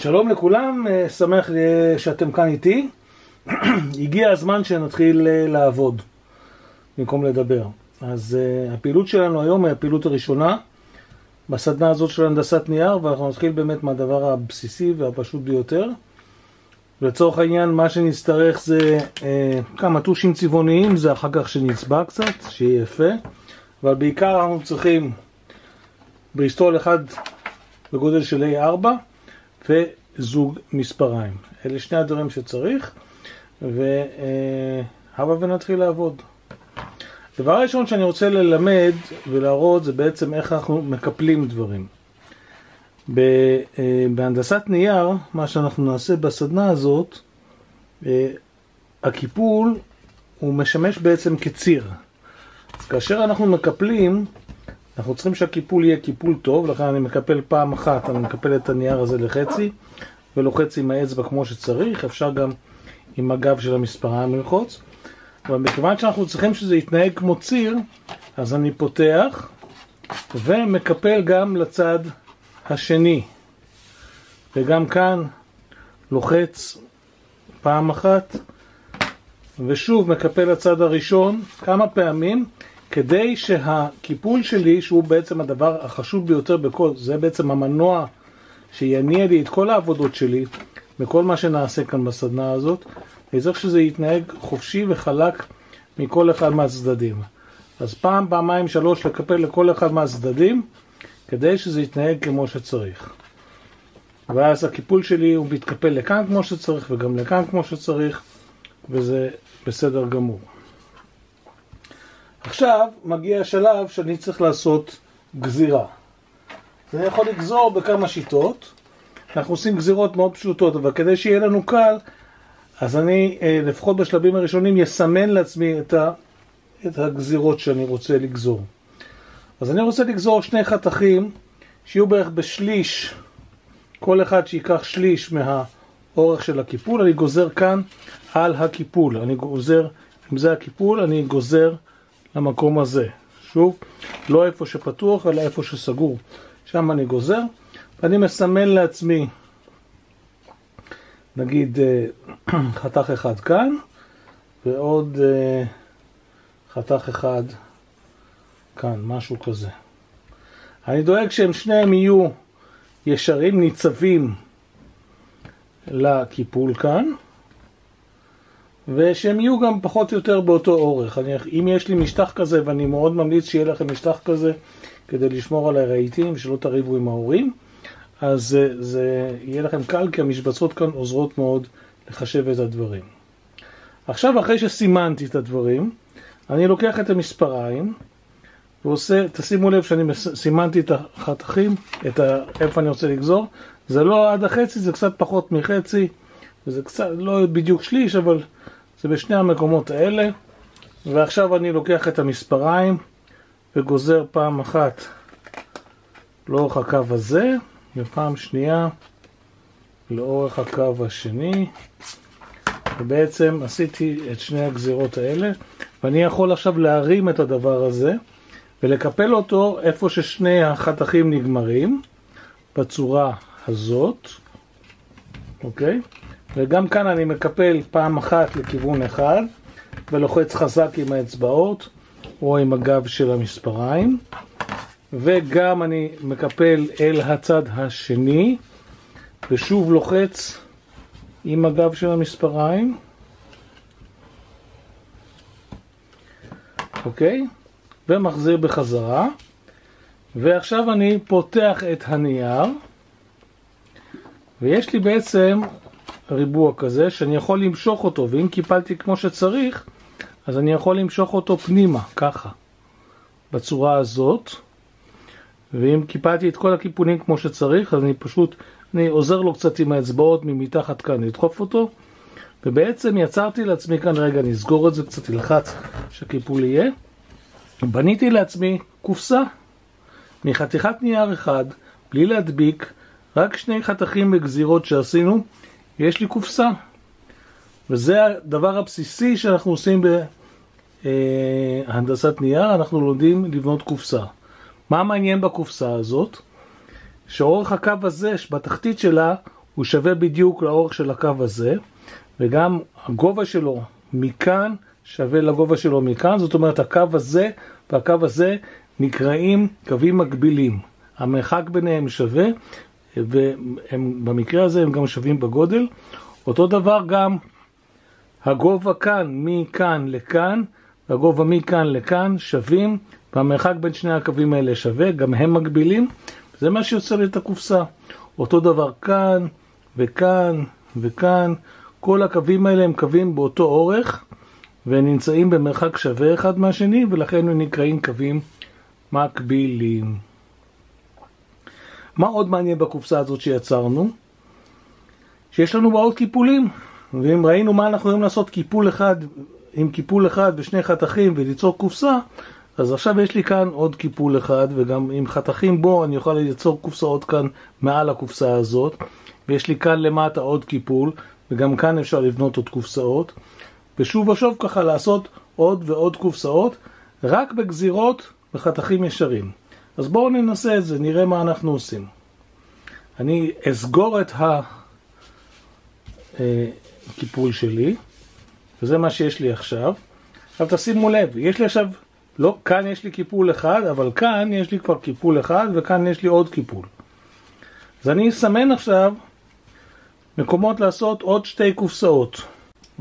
שלום לכולם, אה, שמח אה, שאתם כאן איתי. הגיע הזמן שנתחיל אה, לעבוד במקום לדבר. אז הפעילות שלנו היום היא הפעילות הראשונה בסדנה הזאת של הנדסת נייר, ואנחנו נתחיל באמת מהדבר הבסיסי והפשוט ביותר. לצורך העניין, מה שנצטרך זה אה, כמה טושים צבעוניים, זה אחר כך שנצבע קצת, שיהיה יפה, אבל בעיקר אנחנו צריכים בריסטול אחד בגודל של A4 וזוג מספריים. אלה שני הדברים שצריך, והבה ונתחיל לעבוד. דבר ראשון שאני רוצה ללמד ולהראות זה בעצם איך אנחנו מקפלים דברים. בהנדסת נייר, מה שאנחנו נעשה בסדנה הזאת, הקיפול הוא משמש בעצם כציר. אז כאשר אנחנו מקפלים, אנחנו צריכים שהקיפול יהיה קיפול טוב, לכן אני מקפל פעם אחת, אני מקפל את הנייר הזה לחצי, ולוחץ עם האצבע כמו שצריך, אפשר גם עם הגב של המספריים ללחוץ. אבל מכיוון שאנחנו צריכים שזה יתנהג כמו ציר, אז אני פותח ומקפל גם לצד השני. וגם כאן לוחץ פעם אחת, ושוב מקפל לצד הראשון כמה פעמים, כדי שהקיפול שלי, שהוא בעצם הדבר החשוב ביותר בכל, זה בעצם המנוע שיניע לי את כל העבודות שלי, וכל מה שנעשה כאן בסדנה הזאת, אני צריך שזה יתנהג חופשי וחלק מכל אחד מהצדדים. אז פעם, פעמיים, שלוש, לקפל לכל אחד מהצדדים, כדי שזה יתנהג כמו שצריך. ואז הקיפול שלי הוא מתקפל לכאן כמו שצריך וגם לכאן כמו שצריך, וזה בסדר גמור. עכשיו מגיע השלב שאני צריך לעשות גזירה. אני יכול לגזור בכמה שיטות, אנחנו עושים גזירות מאוד פשוטות, אבל כדי שיהיה לנו קל, אז אני, אה, לפחות בשלבים הראשונים, אסמן לעצמי את, ה, את הגזירות שאני רוצה לגזור. אז אני רוצה לגזור שני חתכים שיהיו בערך בשליש, כל אחד שיקח שליש מהאורך של הקיפול, אני גוזר כאן על הקיפול. אני גוזר, אם זה הקיפול, אני גוזר למקום הזה. שוב, לא איפה שפתוח, אלא איפה שסגור. שם אני גוזר, ואני מסמן לעצמי, נגיד, אה, חתך אחד כאן, ועוד אה, חתך אחד כאן, משהו כזה. אני דואג שהם שניהם יהיו ישרים, ניצבים לקיפול כאן, ושהם יהיו גם פחות או יותר באותו אורך. אני, אם יש לי משטח כזה, ואני מאוד ממליץ שיהיה לכם משטח כזה כדי לשמור על הרהיטים, שלא תריבו עם ההורים, אז זה, זה יהיה לכם קל, כי המשבצות כאן עוזרות מאוד לחשב את הדברים. עכשיו, אחרי שסימנתי את הדברים, אני לוקח את המספריים ועושה, תשימו לב שאני סימנתי את החתכים, את ה, איפה אני רוצה לגזור, זה לא עד החצי, זה קצת פחות מחצי, וזה קצת, לא בדיוק שליש, אבל זה בשני המקומות האלה. ועכשיו אני לוקח את המספריים וגוזר פעם אחת לאורך הקו הזה, ופעם שנייה לאורך הקו השני. ובעצם עשיתי את שני הגזירות האלה, ואני יכול עכשיו להרים את הדבר הזה ולקפל אותו איפה ששני החתכים נגמרים, בצורה הזאת, אוקיי? וגם כאן אני מקפל פעם אחת לכיוון אחד ולוחץ חזק עם האצבעות או עם הגב של המספריים וגם אני מקפל אל הצד השני ושוב לוחץ עם הגב של המספריים אוקיי? ומחזיר בחזרה ועכשיו אני פותח את הנייר ויש לי בעצם ריבוע כזה שאני יכול למשוך אותו, ואם קיפלתי כמו שצריך, אז אני יכול למשוך אותו פנימה, ככה, בצורה הזאת. ואם קיפלתי את כל הקיפולים כמו שצריך, אז אני פשוט, אני עוזר לו קצת עם האצבעות ממתחת כאן לדחוף אותו, ובעצם יצרתי לעצמי כאן, רגע, אני אסגור את זה קצת, תלחץ שהקיפול יהיה. בניתי לעצמי קופסה מחתיכת נייר אחד, בלי להדביק, רק שני חתכים בגזירות שעשינו, יש לי קופסה. וזה הדבר הבסיסי שאנחנו עושים בהנדסת נייר, אנחנו לומדים לבנות קופסה. מה מעניין בקופסה הזאת? שאורך הקו הזה, בתחתית שלה, הוא שווה בדיוק לאורך של הקו הזה, וגם הגובה שלו מכאן שווה לגובה שלו מכאן, זאת אומרת הקו הזה והקו הזה נקראים קווים מקבילים. המרחק ביניהם שווה, ובמקרה הזה הם גם שווים בגודל. אותו דבר גם הגובה כאן, מכאן לכאן, והגובה מכאן לכאן שווים, והמרחק בין שני הקווים האלה שווה, גם הם מקבילים. זה מה שיוצר לי את הקופסה. אותו דבר כאן, וכאן, וכאן. כל הקווים האלה הם קווים באותו אורך, והם נמצאים במרחק שווה אחד מהשני, ולכן הם נקראים קווים מקבילים. מה עוד מעניין בקופסה הזאת שיצרנו? שיש לנו בה עוד קיפולים. ואם ראינו מה אנחנו יכולים לעשות קיפול אחד עם קיפול אחד ושני חתכים וליצור קופסה, אז עכשיו יש לי כאן עוד קיפול אחד, וגם עם חתכים בו אני אוכל ליצור קופסאות כאן מעל הקופסה הזאת, ויש לי כאן למטה עוד קיפול, וגם כאן אפשר לבנות עוד קופסאות, ושוב ושוב ככה לעשות עוד ועוד קופסאות, רק בגזירות וחתכים ישרים. אז בואו ננסה את זה, נראה מה אנחנו עושים. אני אסגור את הקיפול שלי, וזה מה שיש לי עכשיו. עכשיו תשימו לב, יש לי עכשיו, לא, כאן יש לי קיפול אחד, אבל כאן יש לי כבר קיפול אחד, וכאן יש לי עוד קיפול. אז אני אסמן עכשיו מקומות לעשות עוד שתי קופסאות.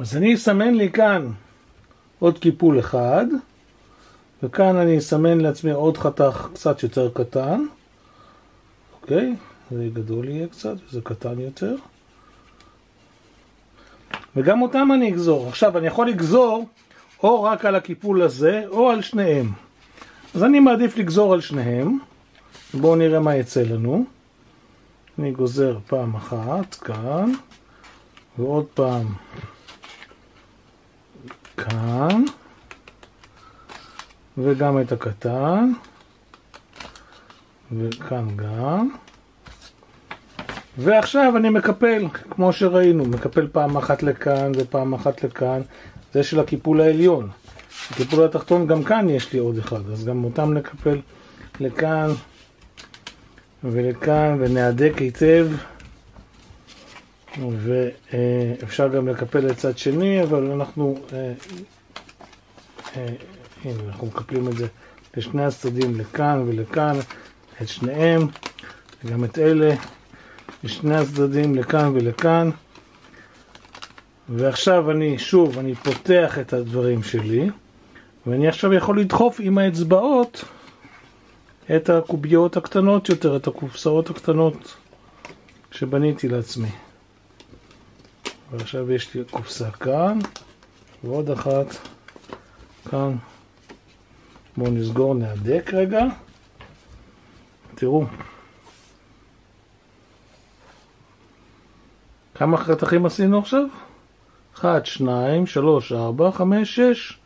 אז אני אסמן לי כאן עוד קיפול אחד, וכאן אני אסמן לעצמי עוד חתך קצת יותר קטן, אוקיי? זה גדול יהיה קצת וזה קטן יותר. וגם אותם אני אגזור. עכשיו, אני יכול לגזור או רק על הקיפול הזה או על שניהם. אז אני מעדיף לגזור על שניהם. בואו נראה מה יצא לנו. אני גוזר פעם אחת כאן, ועוד פעם כאן, וגם את הקטן, וכאן גם. ועכשיו אני מקפל, כמו שראינו, מקפל פעם אחת לכאן ופעם אחת לכאן, זה של הקיפול העליון. הקיפול התחתון גם כאן יש לי עוד אחד, אז גם אותם נקפל לכאן ולכאן ונהדק היטב ואפשר גם לקפל לצד שני, אבל אנחנו, אה, אה, הנה אנחנו מקפלים את זה לשני הצדדים, לכאן ולכאן, את שניהם, וגם את אלה. לשני הצדדים, לכאן ולכאן. ועכשיו אני, שוב, אני פותח את הדברים שלי, ואני עכשיו יכול לדחוף עם האצבעות את הקוביות הקטנות יותר, את הקופסאות הקטנות שבניתי לעצמי. ועכשיו יש לי קופסה כאן, ועוד אחת כאן. בואו נסגור, נהדק רגע. תראו. כמה חתכים עשינו עכשיו? 1, 2, 3, 4, 5, 6.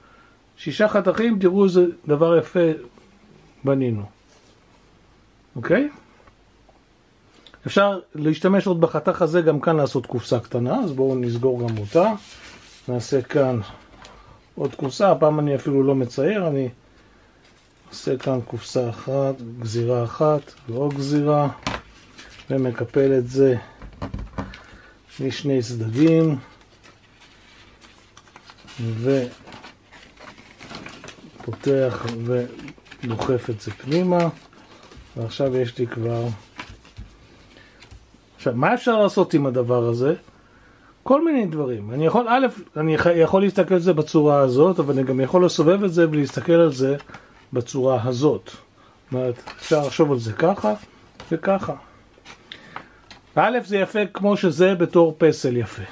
שישה חתכים, תראו איזה דבר יפה בנינו. אוקיי? אפשר להשתמש עוד בחתך הזה גם כאן לעשות קופסה קטנה, אז בואו נסגור גם אותה. נעשה כאן עוד קופסה, הפעם אני אפילו לא מצייר, אני עושה כאן קופסה אחת, גזירה אחת ועוד גזירה, ומקפל את זה משני צדדים ופותח ודוחף את זה פנימה ועכשיו יש לי כבר עכשיו מה אפשר לעשות עם הדבר הזה? כל מיני דברים. אני יכול, א', אני יכול להסתכל על זה בצורה הזאת, אבל אני גם יכול לסובב את זה ולהסתכל על זה בצורה הזאת. זאת אומרת, אפשר לחשוב על זה ככה וככה. א', זה יפה כמו שזה בתור פסל יפה.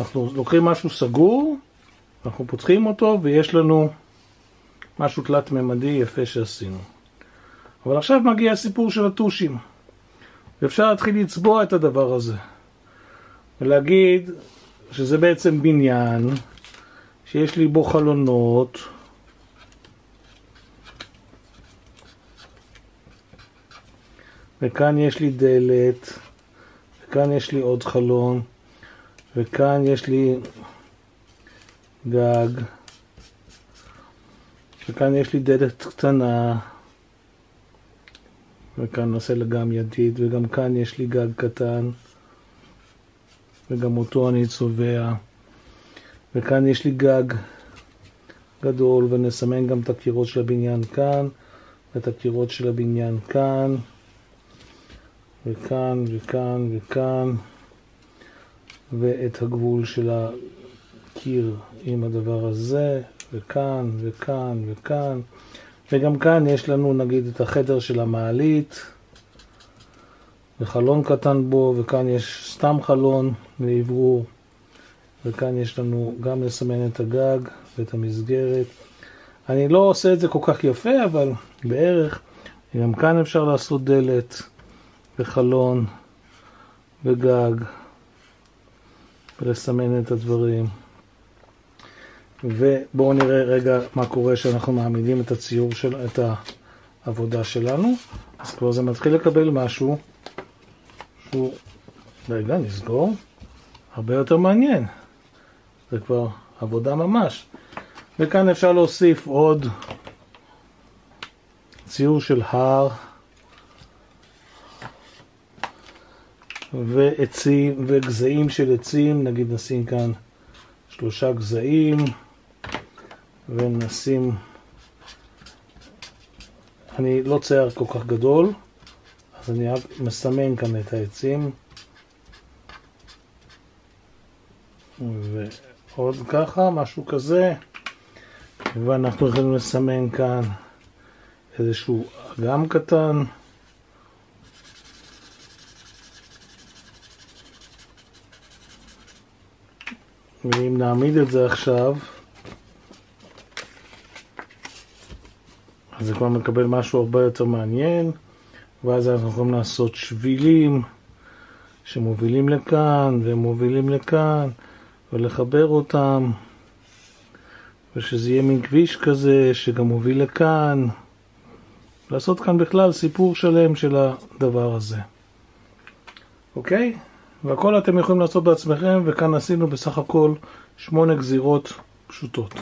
אנחנו לוקחים משהו סגור, אנחנו פותחים אותו ויש לנו משהו תלת-ממדי יפה שעשינו. אבל עכשיו מגיע הסיפור של הטושים. ואפשר להתחיל לצבוע את הדבר הזה. ולהגיד שזה בעצם בניין, שיש לי בו חלונות, וכאן יש לי דלת, וכאן יש לי עוד חלון, וכאן יש לי גג, וכאן יש לי דלת קטנה, וכאן נעשה לה גם ידית, וגם כאן יש לי גג קטן, וגם אותו אני צובע. וכאן יש לי גג גדול, ונסמן גם את הקירות של הבניין כאן, ואת הקירות של הבניין כאן, וכאן, וכאן, וכאן, ואת הגבול של הקיר עם הדבר הזה, וכאן, וכאן, וכאן. וגם כאן יש לנו נגיד את החדר של המעלית, וחלון קטן בו, וכאן יש סתם חלון לאוורור, וכאן יש לנו גם לסמן את הגג ואת המסגרת. אני לא עושה את זה כל כך יפה, אבל בערך, גם כאן אפשר לעשות דלת וחלון וגג ולסמן את הדברים. ובואו נראה רגע מה קורה כשאנחנו מעמידים את הציור של, את העבודה שלנו. אז כבר זה מתחיל לקבל משהו שהוא, רגע, נסגור, הרבה יותר מעניין. זה כבר עבודה ממש. וכאן אפשר להוסיף עוד ציור של הר ועצים וגזעים של עצים, נגיד נשים כאן שלושה גזעים ונשים, אני לא צייר כל כך גדול, אז אני רק מסמן כאן את העצים. ועוד ככה, משהו כזה ואנחנו יכולים לסמן כאן איזשהו אגם קטן ואם נעמיד את זה עכשיו אז זה כבר מקבל משהו הרבה יותר מעניין ואז אנחנו יכולים לעשות שבילים שמובילים לכאן ומובילים לכאן ולחבר אותם ושזה יהיה מין כביש כזה שגם מוביל לכאן לעשות כאן בכלל סיפור שלם של הדבר הזה אוקיי? והכל אתם יכולים לעשות בעצמכם וכאן עשינו בסך הכל שמונה גזירות פשוטות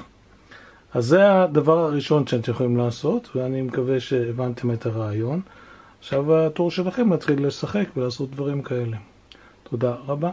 אז זה הדבר הראשון שאתם יכולים לעשות ואני מקווה שהבנתם את הרעיון עכשיו התור שלכם להתחיל לשחק ולעשות דברים כאלה. תודה רבה.